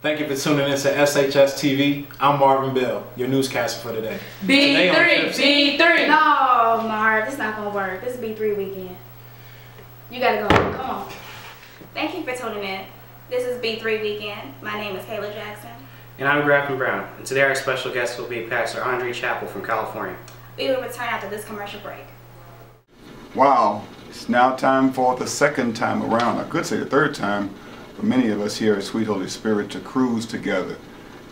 Thank you for tuning in to SHS TV. I'm Marvin Bell, your newscaster for today. Today on B3, Fifth- B3. No, Marv, this not gonna work. This is B3 weekend. You gotta go. Come on. Thank you for tuning in. This is B3 weekend. My name is Kayla Jackson. And I'm Grafton Brown. And today our special guest will be Pastor Andre Chappell from California. We will return after this commercial break. Wow, it's now time for the second time around. I could say the third time for many of us here at Sweet Holy Spirit to cruise together.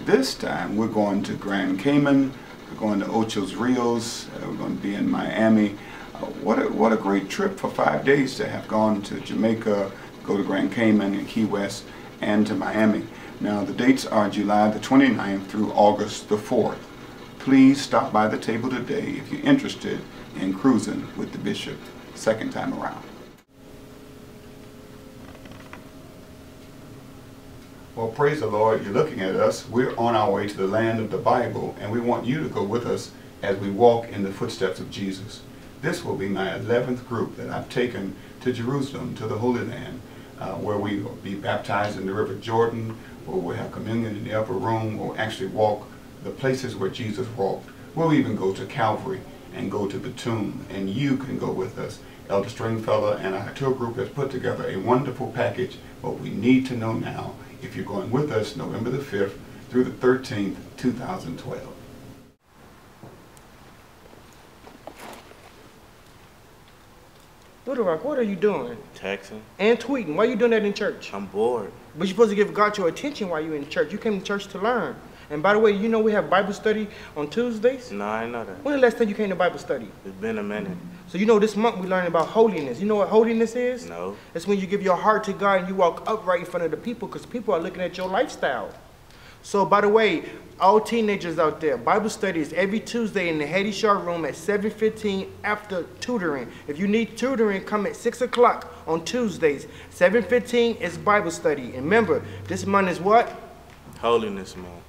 This time we're going to Grand Cayman, we're going to Ocho's Rios, uh, we're going to be in Miami. Uh, what, a, what a great trip for five days to have gone to Jamaica, go to Grand Cayman and Key West, and to Miami. Now the dates are July the 29th through August the 4th. Please stop by the table today if you're interested in cruising with the bishop second time around. Well, praise the Lord, you're looking at us. We're on our way to the land of the Bible, and we want you to go with us as we walk in the footsteps of Jesus. This will be my 11th group that I've taken to Jerusalem, to the Holy Land, uh, where we will be baptized in the River Jordan, where we'll have communion in the upper room, we'll actually walk the places where Jesus walked. We'll even go to Calvary and go to the tomb, and you can go with us. Elder Stringfellow and our tour group has put together a wonderful package. What we need to know now, if you're going with us November the 5th through the 13th, 2012. Little Rock, what are you doing? Texting. And tweeting. Why are you doing that in church? I'm bored. But you're supposed to give God your attention while you're in church. You came to church to learn. And by the way, you know we have Bible study on Tuesdays? No, I know that. When the last time you came to Bible study? It's been a minute. So you know this month we learning about holiness. You know what holiness is? No. It's when you give your heart to God and you walk upright in front of the people because people are looking at your lifestyle. So by the way, all teenagers out there, Bible studies every Tuesday in the Hattie Shaw Room at 7.15 after tutoring. If you need tutoring, come at 6 o'clock on Tuesdays. 7.15 is Bible study. And remember, this month is what? Holiness month.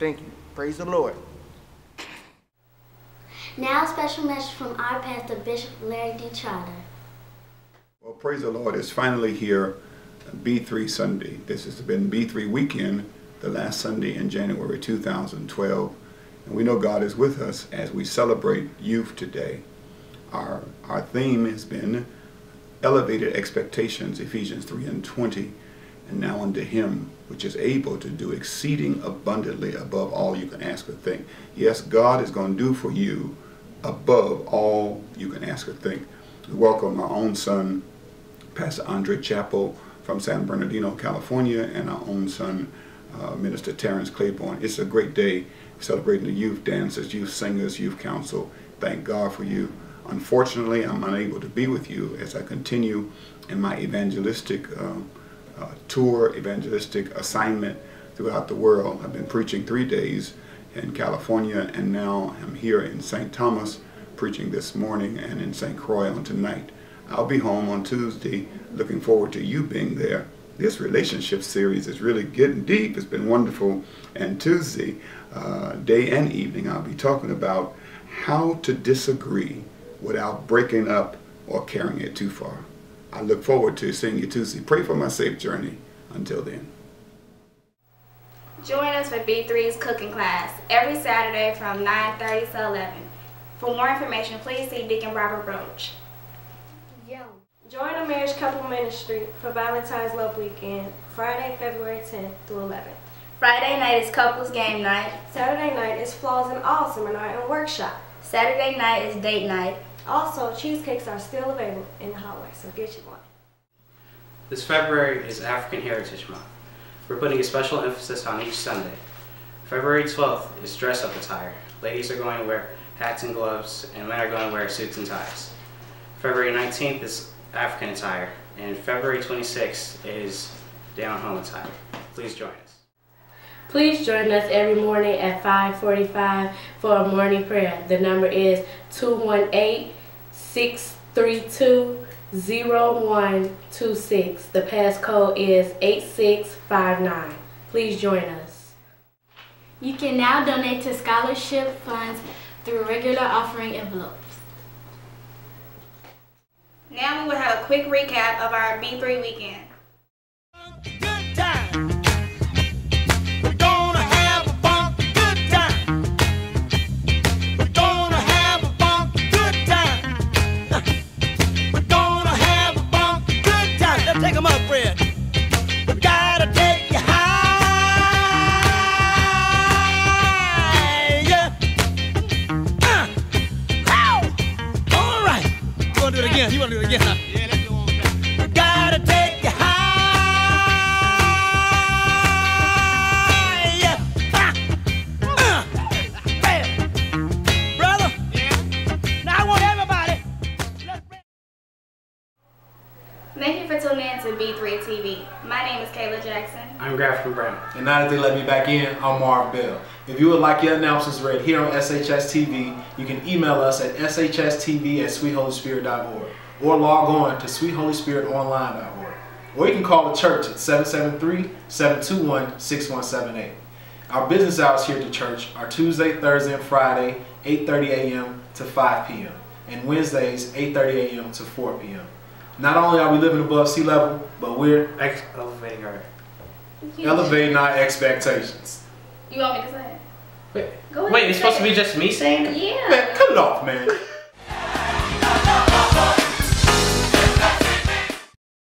Thank you. Praise the Lord. Now, a special message from our pastor, Bishop Larry D. Trotter. Well, praise the Lord. It's finally here, B3 Sunday. This has been B3 weekend, the last Sunday in January 2012. And we know God is with us as we celebrate youth today. Our, our theme has been elevated expectations, Ephesians 3 and 20. And now unto him which is able to do exceeding abundantly above all you can ask or think. Yes, God is going to do for you above all you can ask or think. Welcome our own son, Pastor Andre Chappell from San Bernardino, California, and our own son, uh, Minister Terrence Claiborne. It's a great day celebrating the youth dancers, youth singers, youth council. Thank God for you. Unfortunately, I'm unable to be with you as I continue in my evangelistic uh, uh, tour, evangelistic assignment throughout the world. I've been preaching three days in California, and now I'm here in St. Thomas preaching this morning and in St. Croix on tonight. I'll be home on Tuesday. Looking forward to you being there. This relationship series is really getting deep. It's been wonderful. And Tuesday, uh, day and evening, I'll be talking about how to disagree without breaking up or carrying it too far. I look forward to seeing you Tuesday. Pray for my safe journey. Until then. Join us for B3's cooking class every Saturday from 9.30 to 11. For more information, please see Deacon Robert Roach. Join the Marriage Couple Ministry for Valentine's Love Weekend, Friday, February 10th through 11th. Friday night is couples game night. Saturday night is Flaws and All Seminar and Workshop. Saturday night is date night. Also, cheesecakes are still available in the hallway, so get you one. This February is African Heritage Month. We're putting a special emphasis on each Sunday. February 12th is dress up attire. Ladies are going to wear hats and gloves, and men are going to wear suits and ties. February 19th is African attire, and February 26th is down home attire. Please join. Please join us every morning at 5:45 for a morning prayer. The number is 218-632-0126. The passcode is 8659. Please join us. You can now donate to scholarship funds through regular offering envelopes. Now we will have a quick recap of our B3 weekend. Thank you for tuning in to B3 TV. My name is Kayla Jackson. I'm Grafton Brown. And now that they let me back in, I'm Marv Bell. If you would like your announcements read here on SHS TV, you can email us at shstv at sweetholyspirit.org or log on to sweetholyspiritonline.org. Or you can call the church at 773-721-6178. Our business hours here at the church are Tuesday, Thursday, and Friday, 8.30 a.m. to 5 p.m. and Wednesdays, 8.30 a.m. to 4 p.m. Not only are we living above sea level, but we're Ex- elevating our. elevating our expectations. You want me to say it? Wait, Go ahead. wait, it's say supposed to be just me saying it? Yeah. Man, cut it off, man.